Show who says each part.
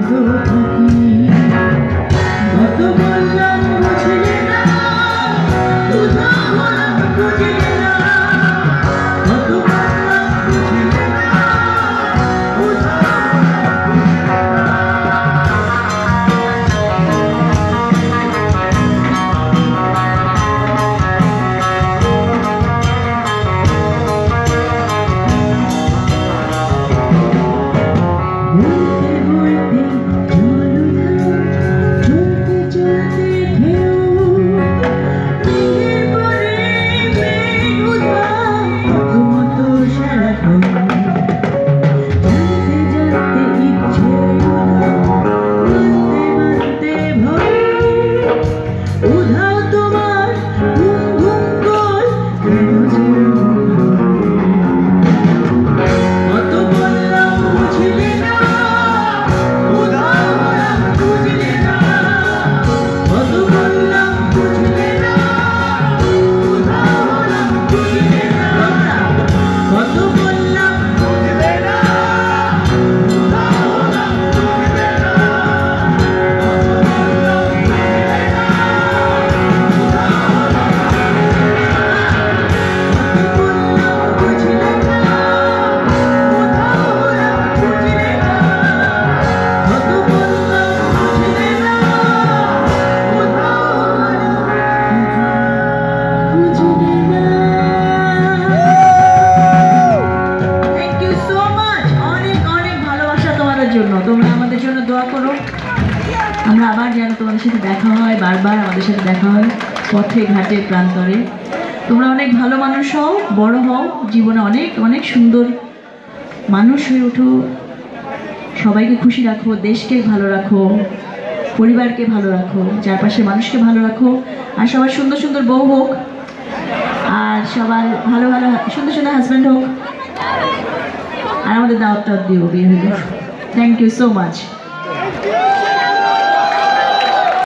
Speaker 1: Thank you. দোয়া করো। আমরা আবার যেন তোমাদের সাথে দেখা হয়, বারবার আমাদের সাথে দেখা হয় পথে, ঘাটে, প্রান্তরে। তোমরা অনেক ভালো মানুষ হও, বড় হও, জীবনে অনেক অনেক সুন্দর মানুষ হয়ে ওঠো সবাইকে খুশি রাখো, দেশকে ভালো রাখো, পরিবারকে ভালো রাখো, চারপাশের মানুষকে ভালো রাখো, আর সবার সুন্দর সুন্দর বউ হোক, আর সবার ভালো ভালো সুন্দর সুন্দর হাজব্যান্ড হোক, আর আমাদের দাওয়াত দিও বিয়ে হলে থ্যাংক ইউ সো মাচ